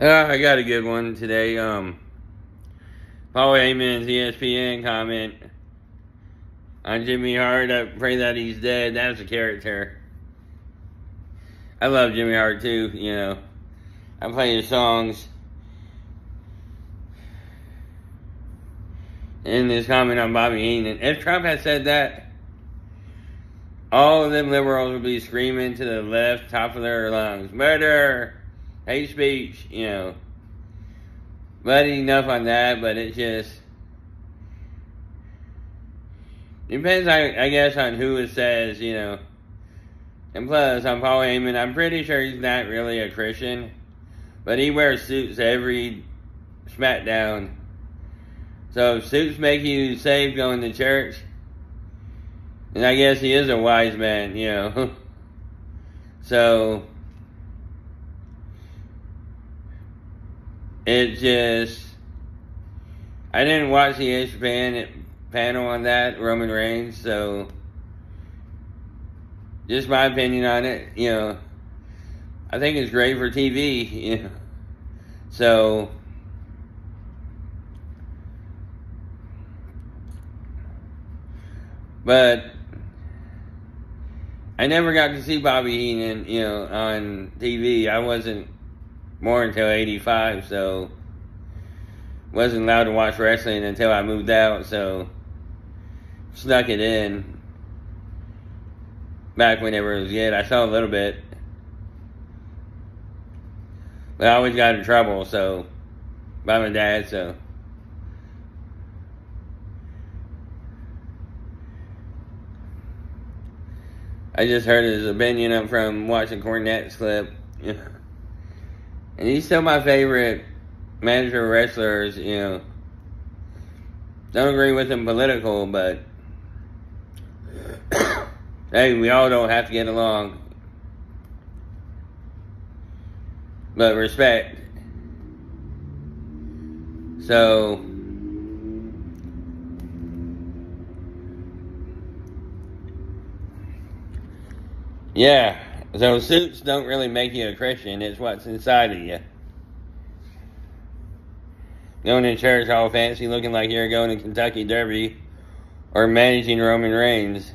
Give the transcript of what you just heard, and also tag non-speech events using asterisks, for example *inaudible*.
Uh, I got a good one today. Um, Paul Heyman's ESPN comment on Jimmy Hart. I pray that he's dead. That's a character. I love Jimmy Hart too. You know, I play his songs. In this comment on Bobby Heenan, if Trump had said that, all of them liberals would be screaming to the left, top of their lungs, murder, hate speech, you know. But enough on that, but it just depends, I, I guess, on who it says, you know. And plus, on Paul Heyman, I'm pretty sure he's not really a Christian, but he wears suits every SmackDown. So if suits make you safe going to church, and I guess he is a wise man, you know. *laughs* so it just I didn't watch the ESPN panel on that Roman Reigns, so just my opinion on it, you know. I think it's great for TV, *laughs* you know. So but I never got to see Bobby Heenan, you know, on TV. I wasn't more until 85, so wasn't allowed to watch wrestling until I moved out, so snuck it in back whenever it was good. I saw a little bit. But I always got in trouble, so by my dad, so I just heard his opinion from watching Cornette's clip. *laughs* and he's still my favorite manager wrestlers, you know. Don't agree with him political, but *coughs* hey, we all don't have to get along. But respect. So Yeah, so suits don't really make you a Christian. It's what's inside of you. Going to church all fancy, looking like you're going to Kentucky Derby, or managing Roman Reigns.